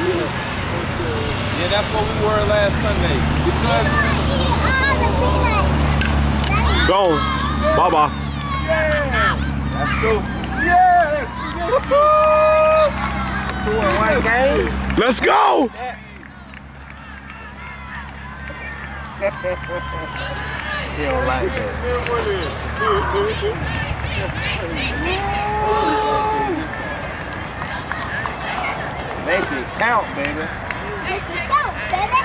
Yeah, that's what we were last Sunday. Because Go. Bye bye. that's two. Two in one game. Let's go. He don't like that. Make it count, baby.